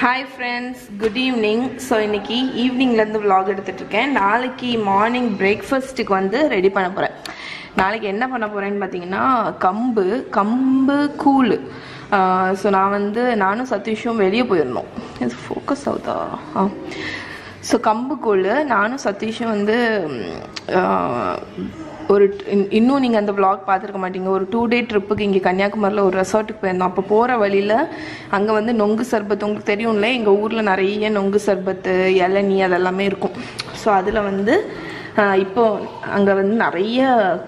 Hi friends good evening so இன்னைக்கு ஈவினிங்லேருந்து vlog எடுத்துகிட்ருக்கேன் நாளைக்கு மார்னிங் பிரேக்ஃபாஸ்ட்டுக்கு வந்து ரெடி பண்ண போகிறேன் நாளைக்கு என்ன பண்ண போகிறேன்னு பார்த்தீங்கன்னா கம்பு கம்பு கூழ். ஸோ நான் வந்து நானும் சதீஷும் வெளியே போயிருந்தோம் இது ஃபோக்கஸ் ஆகுதா? ஆ. ஸோ கம்பு கூழ் நானும் சதீஷும் வந்து ஒரு இன்- இன்னும் நீங்கள் அந்த vlog பார்த்துருக்க மாட்டீங்க. ஒரு டூ டே ட்ரிப்புக்கு இங்கே கன்னியாகுமரியில் ஒரு ரெசார்ட்டுக்கு போயிருந்தோம். அப்போ போகிற வழியில் அங்கே வந்து நொங்கு சர்பத் உங்களுக்கு தெரியும்ல எங்கள் ஊரில் நிறைய நொங்கு சர்பத்து இளநி அதெல்லாமே இருக்கும். ஸோ அதில் வந்து இப்போ அங்கே வந்து நிறைய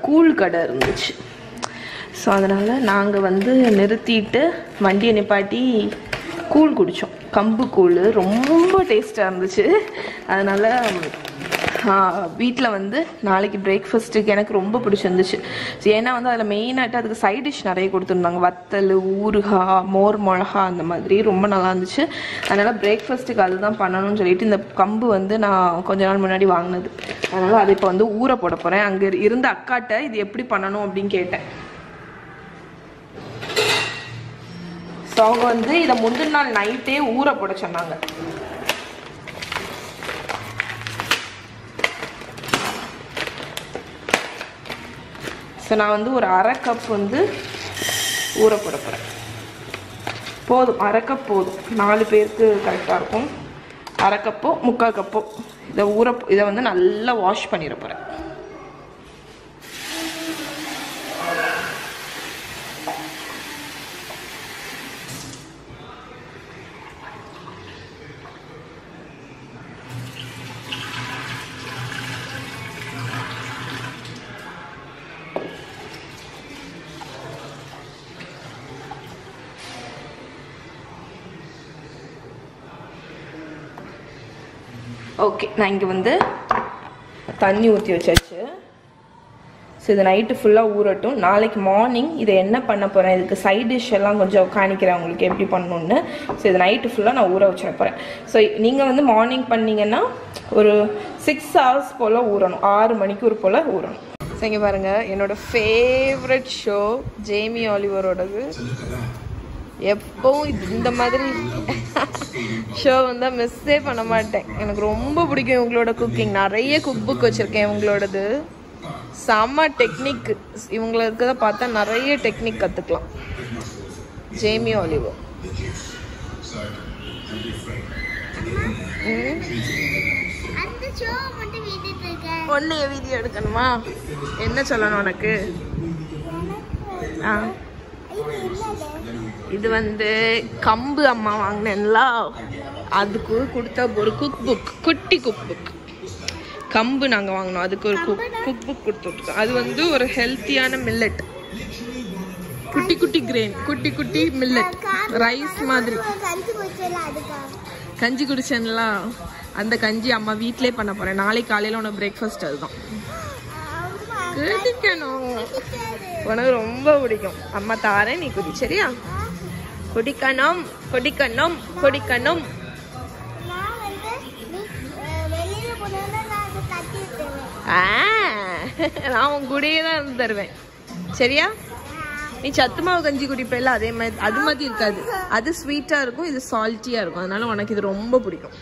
கூழ் கடை இருந்துச்சு. ஸோ அதனால் நாங்கள் வந்து நிறுத்திட்டு வண்டியை நிப்பாட்டி கூழ் குடித்தோம் கம்பு கூழ் ரொம்ப டேஸ்ட்டாக இருந்துச்சு. அதனால் வீட்டில் வந்து நாளைக்கு பிரேக்ஃபாஸ்ட்டுக்கு எனக்கு ரொம்ப பிடிச்சிருந்துச்சு. ஸோ ஏன்னா வந்து அதில் மெயினாகிட்டு அதுக்கு சைட் டிஷ் நிறைய கொடுத்துருந்தாங்க. வத்தல் ஊறுகாய் மோர் மிளகா அந்த மாதிரி ரொம்ப நல்லா இருந்துச்சு. அதனால் பிரேக்ஃபாஸ்ட்டுக்கு அதுதான் பண்ணணும்னு சொல்லிட்டு இந்த கம்பு வந்து நான் கொஞ்ச நாள் முன்னாடி வாங்கினது. அதனால் அதை இப்போ வந்து ஊற போட போகிறேன் அங்கே இருந்த அக்காட்ட இது எப்படி பண்ணணும் அப்படின்னு கேட்டேன். ஸோ அவங்க வந்து இதை முந்தின நாள் நைட்டே ஊற போட சொன்னாங்க. ஸோ நான் வந்து ஒரு அரை கப் வந்து ஊற போட போகிறேன் போதும் அரை கப் போதும். நாலு பேருக்கு கரெக்டாக இருக்கும். அரை கப்போ முக்கால் கப்போ இதை ஊற இதை வந்து நல்லா வாஷ் பண்ணிட போகிறேன் ஓகே நான் இங்கே வந்து தண்ணி ஊற்றி வச்சாச்சு. ஸோ இது நைட்டு ஃபுல்லாக ஊறட்டும். நாளைக்கு மார்னிங் இதை என்ன பண்ண போகிறேன் இதுக்கு சைட் டிஷ் எல்லாம் கொஞ்சம் காணிக்கிறேன் உங்களுக்கு எப்படி பண்ணணுன்னு ஸோ இது நைட்டு ஃபுல்லாக நான் ஊற வச்சிட போகிறேன் ஸோ நீங்கள் வந்து மார்னிங் பண்ணிங்கன்னா ஒரு சிக்ஸ் ஹவர்ஸ் போல் ஊறணும். ஆறு மணிக்கூர் போல் ஊறணும். ஸோ இங்கே பாருங்கள் என்னோடய ஃபேவரட் ஷோ ஜேமி ஆலிவரோடது எப்பவும் இந்த மாதிரி ஷோ வந்தால் மிஸ்ஸே பண்ண மாட்டேன். எனக்கு ரொம்ப பிடிக்கும் இவங்களோட குக்கிங் நிறைய குக் புக் வச்சுருக்கேன் இவங்களோடது. செம்ம டெக்னிக் இவங்கள இருக்கிறத பார்த்தா நிறைய டெக்னிக் கற்றுக்கலாம் ஜேமி ஆலிவோ அந்த ஷோ மட்டும் வீட்டுக்கு இருக்கேன் ஒன்று வீடியோ எடுக்கணுமா? என்ன சொல்லணும் உனக்கு? ஆ. இது வந்து கம்பு அம்மா வாங்கினேன்ல அதுக்கு கொடுத்த ஒரு குக் புக் குட்டி குக் புக் கம்பு நாங்கள் வாங்கினோம். அதுக்கு ஒரு குக் குக் புக் கொடுத்துருக்கோம். அது வந்து ஒரு ஹெல்த்தியான மில்லட் குட்டி குட்டி கிரெயின் குட்டி குட்டி மில்லட் ரைஸ் மாதிரி. கஞ்சி குடிச்சேன்ல அந்த கஞ்சி அம்மா வீட்டிலே பண்ண போறேன். நாளைக்கு காலையில உனக்கு பிரேக்ஃபாஸ்ட் அதுதான். சரி. உனக்கு ரொம்ப பிடிக்கும். அம்மா தாரேன் நீ குடி சரியா? குடிக்கணும் குடிக்கணும் குடிக்கணும். நான் ஆ, உன் கூடயே தான் இருந்து தருவேன். சரியா? நீ சத்து மாவு கஞ்சி குடிப்பேல அதே மாதிரி அது மாதிரி இருக்காது. அது ஸ்வீட்டா இருக்கும் இது சால்ட்டியா இருக்கும். அதனால உனக்கு இது ரொம்ப பிடிக்கும்.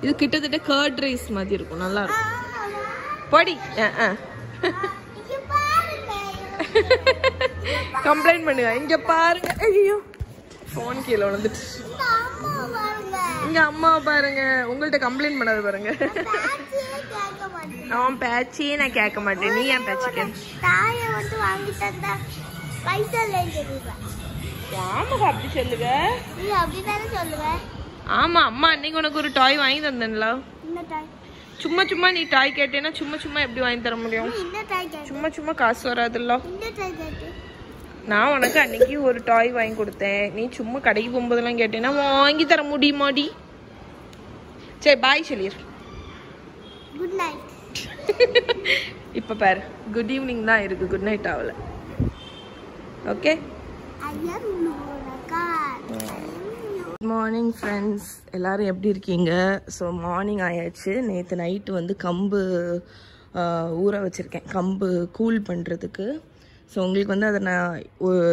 இது கிட்டத்தட்ட கர்ட் ரைஸ் மாதிரி இருக்கும் நல்லா இருக்கும். பொடி. இங்க பாருங்க கம்ப்ளைண்ட் பண்ணுங்க. இங்க பாருங்க. ஐயோ ஃபோன் கீழே விழுந்துட்டு. இந்த அம்மா பாருங்க. இங்க உங்கள்ட்ட கம்ப்ளைண்ட் பண்ணாத பாருங்க. நான் பேச்சே நான் கேட்க மாட்டேன். நீ ஏன் பேச்சு ஆமாக்கா அப்படி சொல்லுங்க ஆமா அம்மா அன்னைக்கு உனக்கு ஒரு டாய் வாங்கி தந்தேன்ல. சும்மா சும்மா நீ டாய் கேட்டேன்னா சும்மா சும்மா எப்படி வாங்கி தர முடியும்? சும்மா சும்மா காசு வராதுல்ல. நான் உனக்கு அன்னைக்கு ஒரு டாய் வாங்கி கொடுத்தேன். நீ சும்மா கடைக்கு போகும்போதெல்லாம் கேட்டேன்னா வாங்கி தர முடியுமாடி? சரி பாய் சொல்லிடு குட் நைட் இப்போ பாரு. குட் ஈவினிங் தான் இருக்கு. குட் நைட் ஆகல ஓகே குட் மார்னிங் ஃப்ரெண்ட்ஸ் எல்லோரும் எப்படி இருக்கீங்க? ஸோ மார்னிங் ஆயாச்சு. நேற்று நைட்டு வந்து கம்பு ஊற வச்சுருக்கேன். கம்பு கூல் பண்ணுறதுக்கு ஸோ உங்களுக்கு வந்து அதை நான்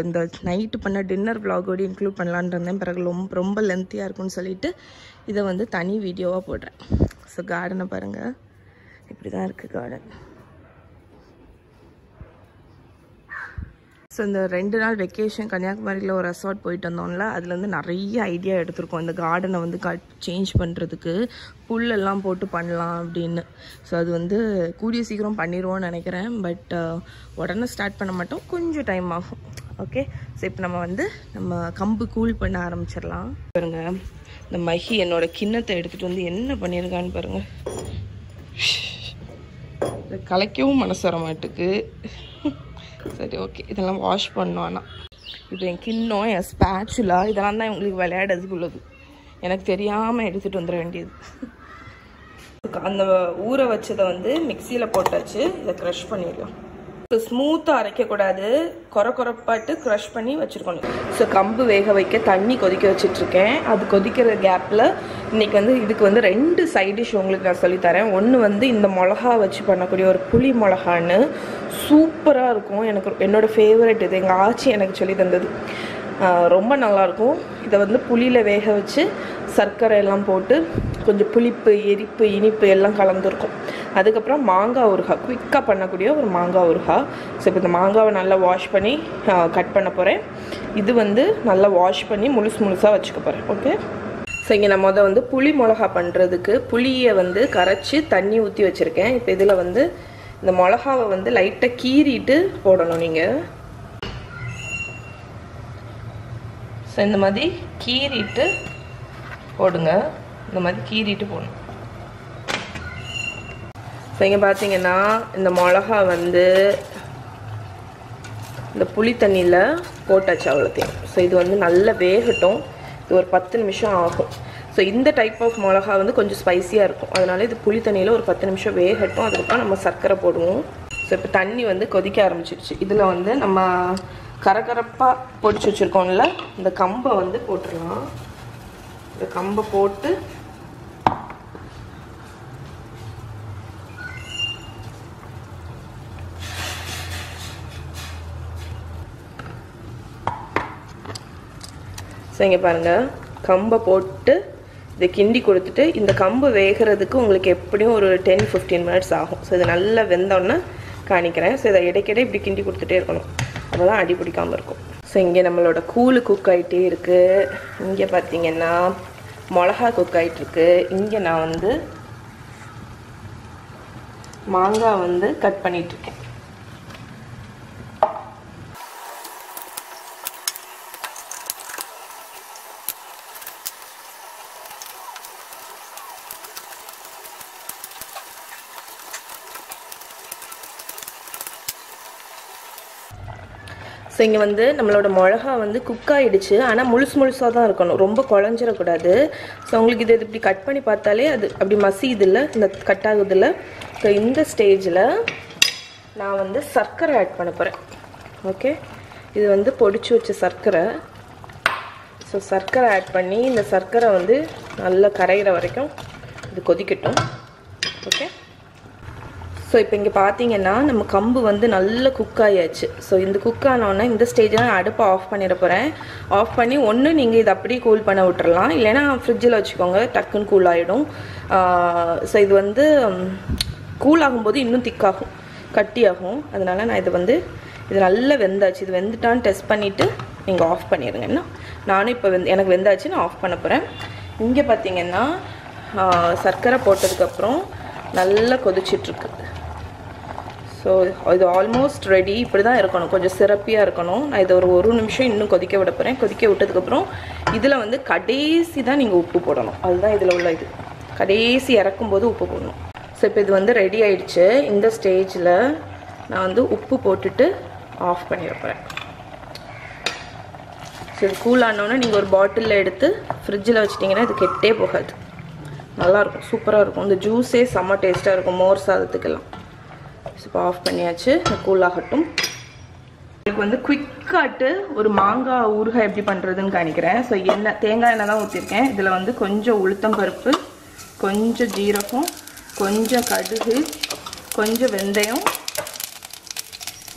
இந்த நைட்டு பண்ண டின்னர் விலாகோடு இன்க்ளூட் பண்ணலான் இருந்தேன். பிறகு ரொம்ப ரொம்ப லென்த்தியாக இருக்கும்னு சொல்லிட்டு இதை வந்து தனி வீடியோவாக போடுறேன். ஸோ கார்டனை பாருங்கள் இப்படி தான் இருக்குது கார்டன் ஸோ இந்த ரெண்டு நாள் வெக்கேஷன் கன்னியாகுமரியில் ஒரு ரெசார்ட் போயிட்டு வந்தோம்ல அதில் வந்து நிறைய ஐடியா எடுத்திருக்கோம். இந்த கார்டனை வந்து கட் சேஞ்ச் பண்ணுறதுக்கு புல்லெல்லாம் போட்டு பண்ணலாம் அப்படின்னு. ஸோ அது வந்து கூடிய சீக்கிரம் பண்ணிடுவோம்னு நினைக்கிறேன். பட் uh, உடனே ஸ்டார்ட் பண்ண மாட்டோம் கொஞ்சம் டைம் ஆகும். ஓகே ஸோ இப்போ நம்ம வந்து நம்ம கம்பு கூல் பண்ண ஆரம்பிச்சிடலாம். பாருங்க இந்த மஹி என்னோட கிண்ணத்தை எடுத்துகிட்டு வந்து என்ன பண்ணியிருக்கான்னு பாருங்கள் கலைக்கவும் மனசு வர மாட்டுக்கு. சரி ஓகே இதெல்லாம் வாஷ் பண்ணோம் ஆனால் இப்போ என் கிண்ணம் என் ஸ்பேச்சுலா இதெல்லாம் தான் உங்களுக்கு விளையாடுறதுக்கு உள்ளது எனக்கு தெரியாமல் எடுத்துகிட்டு வந்துட வேண்டியது. அந்த ஊற வச்சதை வந்து மிக்சியில் போட்டாச்சு. இதை க்ரஷ் பண்ணிடலாம். ஸோ ஸ்மூத்தாக அரைக்கக்கூடாது குறை குறைப்பாட்டு க்ரஷ் பண்ணி வச்சுருக்கணும். ஸோ கம்பு வேக வைக்க தண்ணி கொதிக்க வச்சிட்ருக்கேன். அது கொதிக்கிற கேப்பில் இன்றைக்கி வந்து இதுக்கு வந்து ரெண்டு சைட் டிஷ் உங்களுக்கு நான் சொல்லித்தரேன் ஒன்று வந்து இந்த மிளகா வச்சு பண்ணக்கூடிய ஒரு புளி மிளகான்னு. சூப்பராக இருக்கும். எனக்கு என்னோட ஃபேவரட் இது. எங்கள் ஆச்சி எனக்கு சொல்லி தந்தது. ரொம்ப நல்லாயிருக்கும் இதை வந்து புளியில் வேக வச்சு சர்க்கரை எல்லாம் போட்டு கொஞ்சம் புளிப்பு எரிப்பு இனிப்பு எல்லாம் கலந்துருக்கும். அதுக்கப்புறம் மாங்காய் ஊறுகாய். குயிக்காக பண்ணக்கூடிய ஒரு மாங்காய் ஊறுகாய். ஸோ இப்போ இந்த மாங்காவை நல்லா வாஷ் பண்ணி கட் பண்ண போகிறேன் இது வந்து நல்லா வாஷ் பண்ணி முழுசு முழுசாக வச்சுக்க போகிறேன் ஓகே ஸோ இங்கே நான் மொதல் வந்து புளி மிளகா பண்ணுறதுக்கு புளியை வந்து கரைச்சி தண்ணி ஊற்றி வச்சுருக்கேன். இப்போ இதில் வந்து இந்த மிளகாவை வந்து லைட்டாக கீறிட்டு போடணும் நீங்கள் ஸோ இந்த மாதிரி கீறிட்டு போடுங்க. இந்த மாதிரி கீறிட்டு போடணும். ஸோ இங்கே பார்த்தீங்கன்னா இந்த மிளகா வந்து இந்த புளி தண்ணியில் போட்டாச்சு அவ்வளோத்தையும். ஸோ இது வந்து நல்லா வேகட்டும். இது ஒரு பத்து நிமிஷம் ஆகும். ஸோ இந்த டைப் ஆஃப் மிளகா வந்து கொஞ்சம் ஸ்பைசியாக இருக்கும். அதனால இது புளி தண்ணியில் ஒரு பத்து நிமிஷம் வேகட்டும். அதுக்கப்புறம் நம்ம சர்க்கரை போடுவோம். ஸோ இப்போ தண்ணி வந்து கொதிக்க ஆரம்பிச்சிருச்சு. இதில் வந்து நம்ம கரகரப்பாக பொடிச்சு வச்சுருக்கோம்ல இந்த கம்பை வந்து போட்டுடலாம். இந்த கம்பை போட்டு சரிங்க பாருங்கள் கம்பை போட்டு இதை கிண்டி கொடுத்துட்டு இந்த கம்பு வேகிறதுக்கு உங்களுக்கு எப்படியும் ஒரு டென் ஃபிஃப்டீன் மினிட்ஸ் ஆகும். ஸோ இது நல்லா வெந்தோன்னே காணிக்கிறேன். ஸோ இதை இடைக்கிட இப்படி கிண்டி கொடுத்துட்டே இருக்கணும். அப்போ தான் அடி பிடிக்காமல் இருக்கும். ஸோ இங்கே நம்மளோட கூழு குக் ஆகிட்டே இருக்குது இங்கே பார்த்தீங்கன்னா மிளகா குக் ஆகிட்டுருக்கு இங்கே நான் வந்து மாங்காய் வந்து கட் பண்ணிகிட்ருக்கேன் ஸோ இங்கே வந்து நம்மளோட மிளகா வந்து குக் ஆகிடுச்சு ஆனால் முழுசு முழுசாக தான் இருக்கணும். ரொம்ப குழஞ்சிடக்கூடாது. ஸோ உங்களுக்கு இது இப்படி கட் பண்ணி பார்த்தாலே அது அப்படி மசியுதில்ல. இந்த கட் ஆகுதில்ல. ஸோ இந்த ஸ்டேஜில் நான் வந்து சர்க்கரை ஆட் பண்ண போகிறேன் ஓகே இது வந்து பொடிச்சு வச்ச சர்க்கரை. ஸோ சர்க்கரை ஆட் பண்ணி இந்த சர்க்கரை வந்து நல்லா கரைகிற வரைக்கும் இது கொதிக்கட்டும். ஸோ இப்போ இங்கே பார்த்தீங்கன்னா நம்ம கம்பு வந்து நல்லா குக் ஆகியாச்சு ஸோ இந்த குக் ஆனோடனே இந்த ஸ்டேஜில் நான் அடுப்பை ஆஃப் பண்ணிட போகிறேன் ஆஃப் பண்ணி ஒன்று நீங்கள் இதை அப்படியே கூல் பண்ண விட்டுறலாம். இல்லைன்னா ஃப்ரிட்ஜில் வச்சுக்கோங்க டக்குன்னு கூல் ஆகிடும் ஸோ இது வந்து கூல் ஆகும்போது இன்னும் திக்காகும் கட்டியாகும். அதனால் நான் இது வந்து இது நல்லா வெந்தாச்சு. இது வெந்துட்டான்னு டெஸ்ட் பண்ணிவிட்டு நீங்கள் ஆஃப் பண்ணிடுங்க. என்ன? நானும் இப்போ வெந் எனக்கு வெந்தாச்சு நான் ஆஃப் பண்ண போகிறேன் இங்கே பார்த்தீங்கன்னா சர்க்கரை போட்டதுக்கப்புறம் நல்லா கொதிச்சிட்ருக்கு ஸோ இது ஆல்மோஸ்ட் ரெடி இப்படி தான் இருக்கணும். கொஞ்சம் சிறப்பியாக இருக்கணும். நான் இதை ஒரு ஒரு நிமிஷம் இன்னும் கொதிக்க விட போகிறேன் கொதிக்க விட்டதுக்கப்புறம் இதில் வந்து கடைசி தான் நீங்கள் உப்பு போடணும். அதுதான் இதில் உள்ள இது. கடைசி இறக்கும்போது உப்பு போடணும். ஸோ இப்போ இது வந்து ரெடி ஆயிடுச்சு. இந்த ஸ்டேஜில் நான் வந்து உப்பு போட்டுட்டு ஆஃப் பண்ணிட போகிறேன் ஸோ இது கூல் ஆனோடனே நீங்கள் ஒரு பாட்டிலில் எடுத்து ஃப்ரிட்ஜில் வச்சிட்டிங்கன்னா இது கெட்டே போகாது. நல்லாயிருக்கும் சூப்பராக இருக்கும். இந்த ஜூஸே செம்ம டேஸ்ட்டாக இருக்கும். மோர் சாதத்துக்கெல்லாம். இப்போ ஆஃப் பண்ணியாச்சு. கூல் ஆகட்டும். வந்து குயிக்காட்டு ஒரு மாங்காய் ஊறுகாய் எப்படி பண்ணுறதுன்னு காணிக்கிறேன் ஸோ எண்ணெய் தேங்காய் எண்ணெய் தான் ஊற்றிருக்கேன் இதில் வந்து கொஞ்சம் உளுத்தம் பருப்பு கொஞ்சம் ஜீரகம் கொஞ்சம் கடுகு கொஞ்சம் வெந்தயம்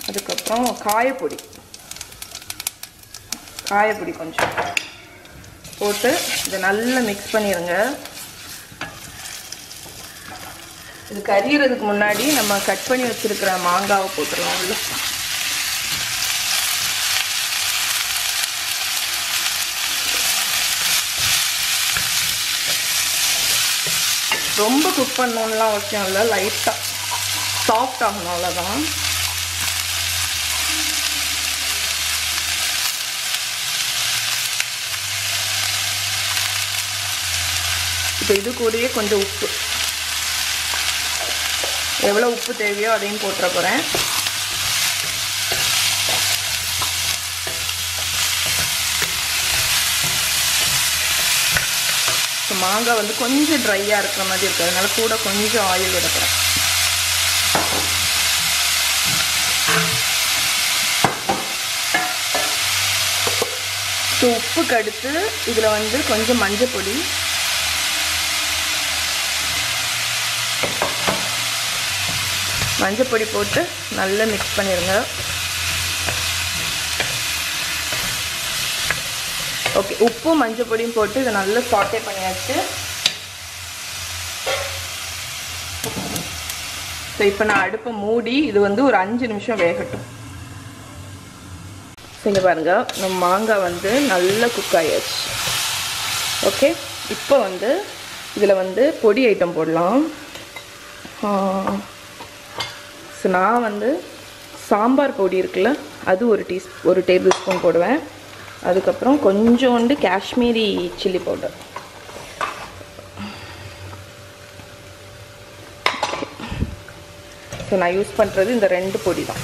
அதுக்கப்புறம் காயப்பொடி. காயப்பொடி கொஞ்சம் போட்டு இதை நல்லா மிக்ஸ் பண்ணிடுங்க இது கறியறதுக்கு முன்னாடி நம்ம கட் பண்ணி வச்சிருக்கிற மாங்காவை போட்டுடலாம். உள்ள. ரொம்ப குக் பண்ணணும்லாம் அவசியம் இல்லை. லைட்டாக சாஃப்ட் ஆகணும் அவ்வளோதான் இப்போ இது கூடயே கொஞ்சம் உப்பு. எவ்வளோ உப்பு தேவையோ அதையும் போட்டுற போகிறேன் ஸோ மாங்காய் வந்து கொஞ்சம் ட்ரையாக இருக்கிற மாதிரி இருக்குது அதனால கூட கொஞ்சம் ஆயில் விட ஸோ உப்புக்கு அடுத்து இதில் வந்து கொஞ்சம் மஞ்சள் பொடி மஞ்சள் பொடி போட்டு நல்லா மிக்ஸ் பண்ணிடுங்க ஓகே உப்பும் மஞ்சள் பொடியும் போட்டு இதை நல்லா சாட்டே பண்ணியாச்சு. ஸோ இப்போ நான் அடுப்பை மூடி இது வந்து ஒரு அஞ்சு நிமிஷம் வேகட்டும். சரி பாருங்க நம்ம மாங்காய் வந்து நல்லா குக் ஆகியாச்சு ஓகே இப்போ வந்து இதில் வந்து பொடி ஐட்டம் போடலாம். ஸோ நான் வந்து சாம்பார் பொடி இருக்குல்ல அது ஒரு டீ ஒரு டேபிள் ஸ்பூன் போடுவேன். அதுக்கப்புறம் கொஞ்சோண்டு காஷ்மீரி சில்லி பவுடர் ஸோ நான் யூஸ் பண்ணுறது இந்த ரெண்டு பொடி தான்.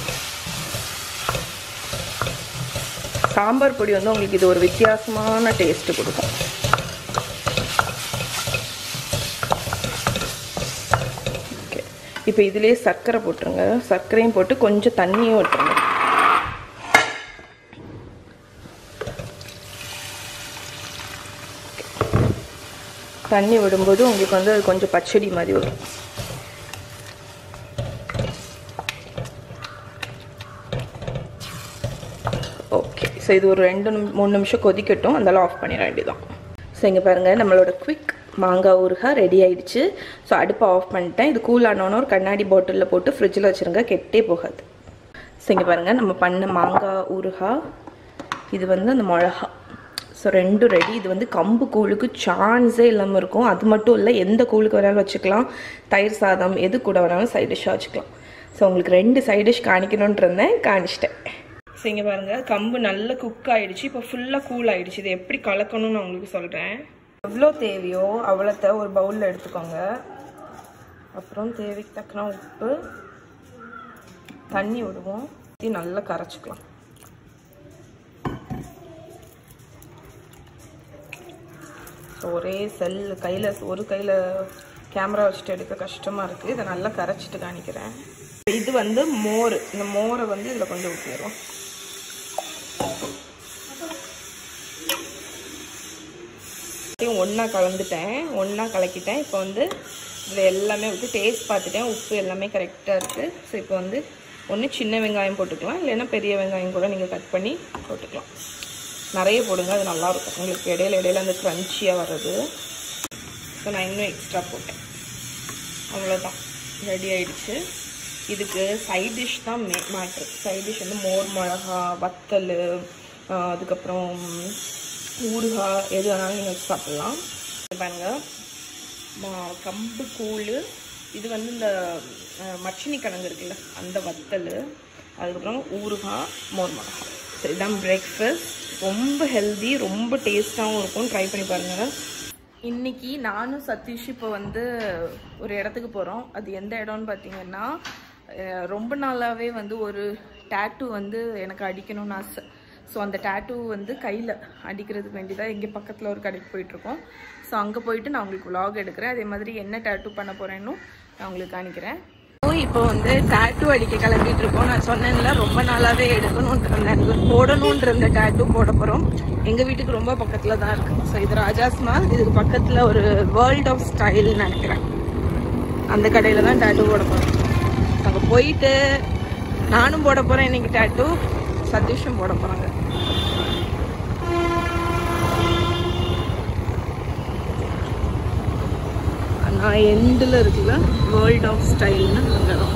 சாம்பார் பொடி வந்து உங்களுக்கு இது ஒரு வித்தியாசமான டேஸ்ட்டு கொடுக்கும் ஓகே இப்போ இதுலேயே சர்க்கரை போட்டுருங்க. சர்க்கரையும் போட்டு கொஞ்சம் தண்ணியும் விட்டுருங்க தண்ணி விடும்போது உங்களுக்கு வந்து அது கொஞ்சம் பச்சடி மாதிரி வரும். ஓகே ஸோ இது ஒரு ரெண்டு மூணு நிமிஷம் கொதிக்கட்டும். அதெல்லாம் ஆஃப் பண்ணிட வேண்டியதான் ஸோ இங்கே பாருங்கள் நம்மளோட குவிக் மாங்காய் ஊறுகாய் ரெடி ஆயிடுச்சு. ஸோ அடுப்பை ஆஃப் பண்ணிட்டேன். இது கூல் ஆனோன்னு ஒரு கண்ணாடி பாட்டிலில் போட்டு ஃப்ரிட்ஜில் வச்சுருங்க. கெட்டே போகாது. ஸோ இங்கே பாருங்கள் நம்ம பண்ண மாங்காய் ஊறுகாய். இது வந்து அந்த மிளகா. ஸோ ரெண்டும் ரெடி இது வந்து கம்பு கூழுக்கு சான்ஸே இல்லாமல் இருக்கும். அது மட்டும் இல்லை எந்த கூழுக்கு வேணாலும் வச்சுக்கலாம். தயிர் சாதம் எது கூட வேணாலும் சைட் டிஷ்ஷாக வச்சுக்கலாம். ஸோ உங்களுக்கு ரெண்டு சைட் டிஷ் காணிக்கணுன்ட்டு இருந்தேன். காணிச்சிட்டேன். ஸோ இங்கே பாருங்கள் கம்பு நல்லா குக் ஆகிடுச்சு இப்போ ஃபுல்லாக கூல் ஆகிடுச்சு இதை எப்படி கலக்கணும்னு நான் உங்களுக்கு சொல்கிறேன் எவ்வளோ தேவையோ அவ்வளோத்த ஒரு பவுலில் எடுத்துக்கோங்க. அப்புறம் தேவைக்கு தக்கன உப்பு தண்ணி விடுவோம். ஊற்றி நல்லா கரைச்சிக்கலாம். ஸோ ஒரே செல் கையில் ஒரு கையில் கேமரா வச்சுட்டு எடுக்க கஷ்டமாக இருக்குது இதை நல்லா கரைச்சிட்டு காணிக்கிறேன் இது வந்து மோர். இந்த மோரை வந்து இதில் கொஞ்சம் ஊற்றிடுவோம் ஒன்றா கலந்துட்டேன். ஒன்றா கலக்கிட்டேன். இப்போ வந்து இதில் எல்லாமே விட்டு டேஸ்ட் பார்த்துட்டேன். உப்பு எல்லாமே கரெக்டாக இருக்குது ஸோ இப்போ வந்து ஒன்று சின்ன வெங்காயம் போட்டுக்கலாம். இல்லைன்னா பெரிய வெங்காயம் கூட நீங்கள் கட் பண்ணி போட்டுக்கலாம். நிறைய போடுங்க. அது நல்லாயிருக்கும் உங்களுக்கு இடையில இடையில அந்த க்ரன்ச்சியாக வர்றது. ஸோ நான் இன்னும் எக்ஸ்ட்ரா போட்டேன். அவ்வளோதான் ரெடி ஆயிடுச்சு. இதுக்கு சைட் டிஷ் தான் மே மேட்ரு சைட் டிஷ் வந்து மோர் மிளகா வத்தல் அதுக்கப்புறம் ஊறுகாய் எது வேணாலும் நீங்கள் சாப்பிட்லாம். இது பாருங்க. கம்பு கூழ். இது வந்து இந்த மச்சினி கிழங்கு இருக்குல்ல அந்த வத்தல். அதுக்கப்புறம் ஊறுகாய் மோர் மிளகா. ஸோ இதுதான் பிரேக்ஃபாஸ்ட் ரொம்ப ஹெல்தி ரொம்ப டேஸ்ட்டாகவும் இருக்கும். ட்ரை பண்ணி பாருங்கள் இன்னைக்கு நானும் சதீஷ் இப்போ வந்து ஒரு இடத்துக்கு போகிறோம் அது எந்த இடம்னு பார்த்தீங்கன்னா ரொம்ப நாளாகவே வந்து ஒரு டேட்டூ வந்து எனக்கு அடிக்கணும்னு ஆசை. ஸோ அந்த டேட்டூ வந்து கையில் அடிக்கிறதுக்கு வேண்டிதான் இங்கே பக்கத்தில் ஒரு கடைக்கு போயிட்டுருக்கோம். ஸோ அங்கே போயிட்டு நான் உங்களுக்கு விலாக் எடுக்கிறேன். அதே மாதிரி என்ன டேட்டூ பண்ண போகிறேன்னு நான் உங்களுக்கு காணிக்கிறேன் இப்போ வந்து டேட்டூ அடிக்க கிளம்பிட்டு இருக்கோம் நான் சொன்னேன்ல ரொம்ப நாளாவே எடுக்கணுன்றேன் இருந்தேன் போடணும்னு டேட்டூ போட போறோம். எங்க வீட்டுக்கு ரொம்ப பக்கத்துல தான் இருக்கு. ஸோ இது ராஜாஸ்மா இதுக்கு பக்கத்துல ஒரு வேர்ல்ட் ஆஃப் ஸ்டைல் நினைக்கிறேன். அந்த கடையில தான் டேட்டூ போட போறோம். அங்கே போயிட்டு நானும் போட போறேன். இன்னைக்கு டாட்டூ சதீஷும் போட போறாங்க நான் எண்டில் இருக்குல்ல வேர்ல்ட் ஆஃப் ஸ்டைல்னு அங்கே தான்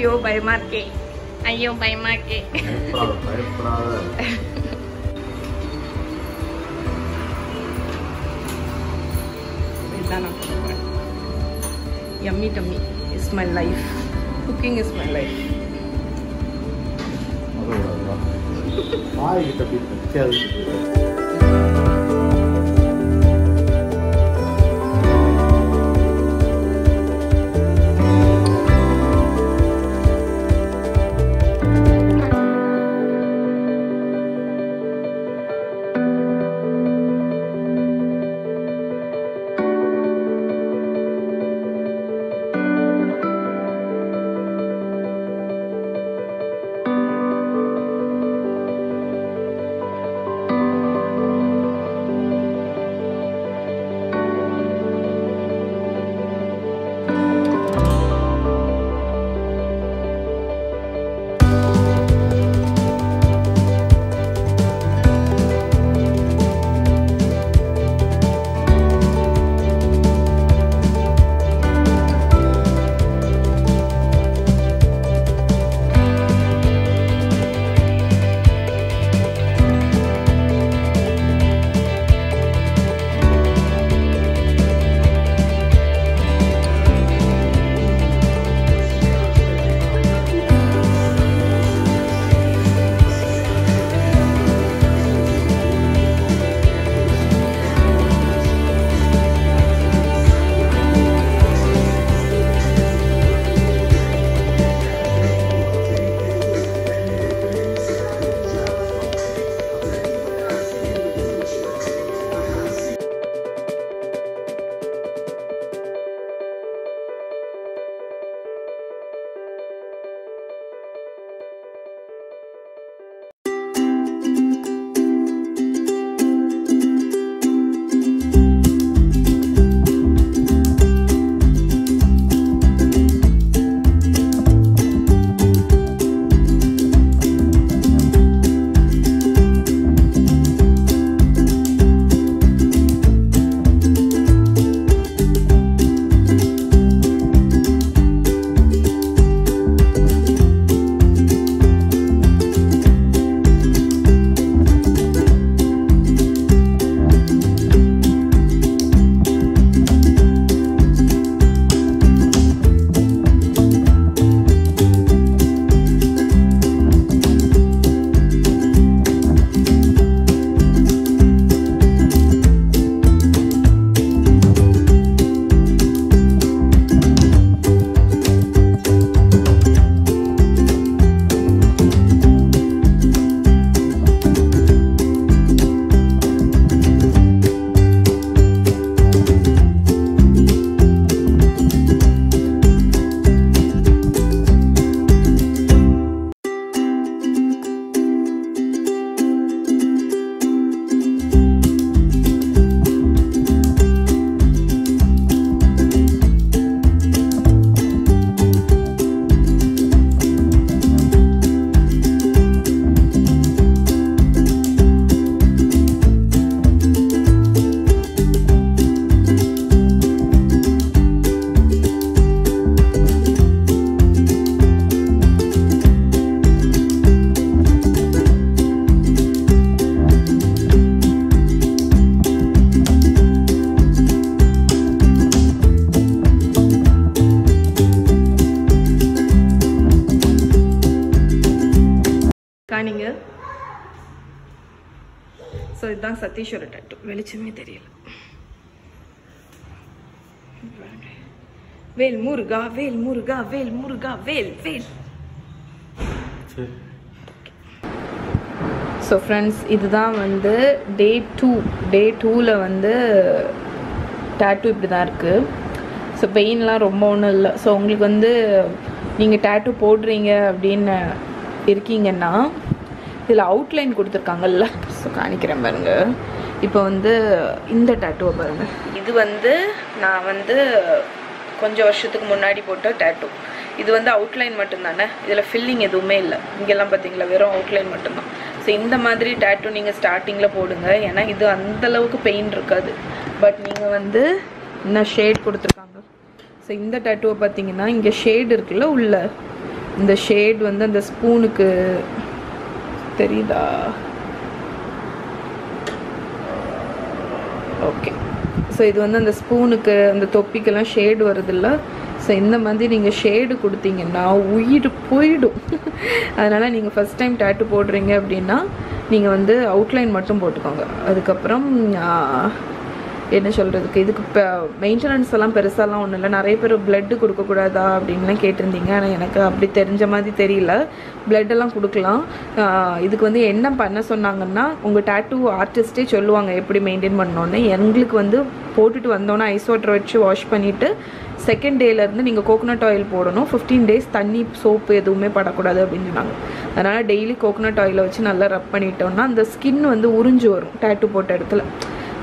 ஐயோ பயமா இருக்கே. ஐயோ பயமா இருக்கே. பயப்படாத பயப்படாத இதுதான் நான் பண்ண போகிறேன் tummy is my life cooking is my life வாய்கிட்ட போய் இதுதான் சதீஷோட டேட்டு வெளிச்சமே தெரியல. வேல் முருகா வேல் முருகா வேல் முருகா வேல் வேல். ஸோ ஃப்ரெண்ட்ஸ் இதுதான் வந்து டே டூ டே டூவில் வந்து டேட்டூ இப்படி தான் இருக்குது ஸோ பெயின்லாம் ரொம்ப ஒன்றும் இல்லை. ஸோ உங்களுக்கு வந்து நீங்கள் டேட்டூ போடுறீங்க அப்படின்னு இருக்கீங்கன்னா இதில் அவுட்லைன் கொடுத்துருக்காங்கல்ல. ஸோ காணிக்கிறேன் பாருங்க. இப்போ வந்து இந்த டேட்டூவை பாருங்க. இது வந்து நான் வந்து கொஞ்சம் வருஷத்துக்கு முன்னாடி போட்ட டேட்டூ இது வந்து அவுட்லைன் மட்டும்தானே? இதில் ஃபில்லிங் எதுவுமே இல்லை. இங்கெல்லாம் பார்த்தீங்களா வெறும் அவுட்லைன் மட்டும்தான். ஸோ இந்த மாதிரி டேட்டூ நீங்கள் ஸ்டார்டிங்கில் போடுங்க. ஏன்னா இது அந்தளவுக்கு பெயின் இருக்காது. பட் நீங்கள் வந்து இன்னும் ஷேட் கொடுத்துருக்காங்க. ஸோ இந்த டேட்டூவை பார்த்தீங்கன்னா இங்கே ஷேட் இருக்குல்ல உள்ள? இந்த ஷேட் வந்து அந்த ஸ்பூனுக்கு தெரியுதா ஓகே ஸோ இது வந்து அந்த ஸ்பூனுக்கு அந்த தொப்பிக்கெல்லாம் ஷேடு வருதில்ல ஸோ இந்த மாதிரி நீங்கள் ஷேடு கொடுத்தீங்கன்னா உயிர் போயிடும். அதனால் நீங்கள் ஃபஸ்ட் டைம் டேட்டு போடுறீங்க அப்படின்னா நீங்கள் வந்து அவுட்லைன் மட்டும் போட்டுக்கோங்க. அதுக்கப்புறம் என்ன சொல்கிறதுக்கு இதுக்கு இப்போ மெயின்டெனன்ஸ் எல்லாம் பெருசாலாம் ஒன்றும் இல்லை. நிறைய பேர் பிளட்டு கொடுக்கக்கூடாதா அப்படின்லாம் கேட்டிருந்தீங்க. ஆனால் எனக்கு அப்படி தெரிஞ்ச மாதிரி தெரியல. பிளட்டெல்லாம் கொடுக்கலாம். இதுக்கு வந்து என்ன பண்ண சொன்னாங்கன்னா உங்கள் டேட்டூ ஆர்டிஸ்டே சொல்லுவாங்க எப்படி மெயின்டைன் பண்ணோன்னு எங்களுக்கு வந்து போட்டுட்டு வந்தோன்னே ஐஸ் வாட்டர் வச்சு வாஷ் பண்ணிவிட்டு செகண்ட் டேலேருந்து நீங்கள் கோகோனட் ஆயில் போடணும். ஃபிஃப்டீன் டேஸ் தண்ணி சோப்பு எதுவுமே படக்கூடாது அப்படின்னு சொன்னாங்க. அதனால் டெய்லி கோகோனட் ஆயிலை வச்சு நல்லா ரப் பண்ணிட்டோம்னா அந்த ஸ்கின் வந்து உறிஞ்சு வரும் டேட்டூ போட்ட இடத்துல.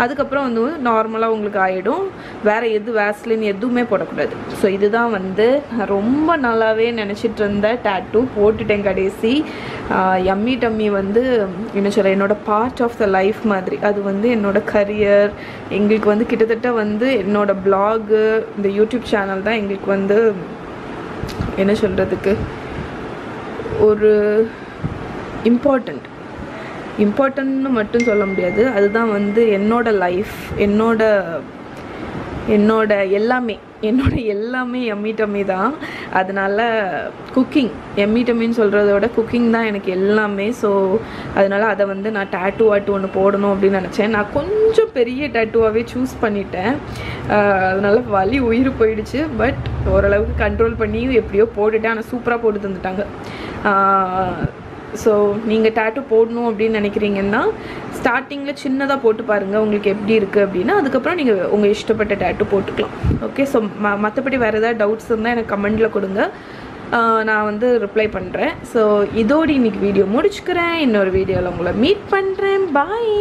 அதுக்கப்புறம் வந்து நார்மலாக உங்களுக்கு ஆகிடும் வேறு எது வேஸ்லின் எதுவுமே போடக்கூடாது. ஸோ இதுதான் வந்து நான் ரொம்ப நல்லாவே நினச்சிட்டு இருந்த டேட்டூ போட்டுட்டேன் கடைசி. யம்மி டம்மி வந்து என்ன சொல்ல என்னோடய பார்ட் ஆஃப் த லைஃப் மாதிரி. அது வந்து என்னோட கரியர் எங்களுக்கு வந்து கிட்டத்தட்ட வந்து என்னோடய பிளாகு இந்த யூடியூப் சேனல் தான் எங்களுக்கு வந்து என்ன சொல்கிறதுக்கு ஒரு இம்பார்ட்டண்ட் இம்பார்ட்டன்ட்னு மட்டும் சொல்ல முடியாது. அதுதான் வந்து என்னோட லைஃப் என்னோட என்னோட எல்லாமே என்னோட எல்லாமே எம்மி டம்மி தான். அதனால குக்கிங் எம்மி டம்மின்னு சொல்கிறத விட குக்கிங் தான் எனக்கு எல்லாமே. ஸோ அதனால அதை வந்து நான் டேட்டூ ஆட்டு ஒன்று போடணும் அப்படின்னு நினச்சேன். நான் கொஞ்சம் பெரிய டேட்டூவாகவே சூஸ் பண்ணிட்டேன். அதனால் வலி உயிர் போயிடுச்சு. பட் ஓரளவுக்கு கண்ட்ரோல் பண்ணி எப்படியோ போட்டுட்டேன். ஆனால் சூப்பராக போட்டு தந்துட்டாங்க. ஸோ நீங்கள் டேட்டு போடணும் அப்படின்னு நினைக்கிறீங்கன்னா ஸ்டார்டிங்கில் சின்னதாக போட்டு பாருங்கள் உங்களுக்கு எப்படி இருக்குது அப்படின்னா அதுக்கப்புறம் நீங்கள் உங்கள் இஷ்டப்பட்ட டேட்டூ போட்டுக்கலாம். ஓகே ஸோ ம மற்றபடி வேறு ஏதாவது டவுட்ஸ் இருந்தால் எனக்கு கமெண்டில் கொடுங்க. நான் வந்து ரிப்ளை பண்ணுறேன் ஸோ இதோடு இன்றைக்கி வீடியோ முடிச்சுக்கிறேன். இன்னொரு வீடியோவில் உங்களை மீட் பண்ணுறேன் பாய்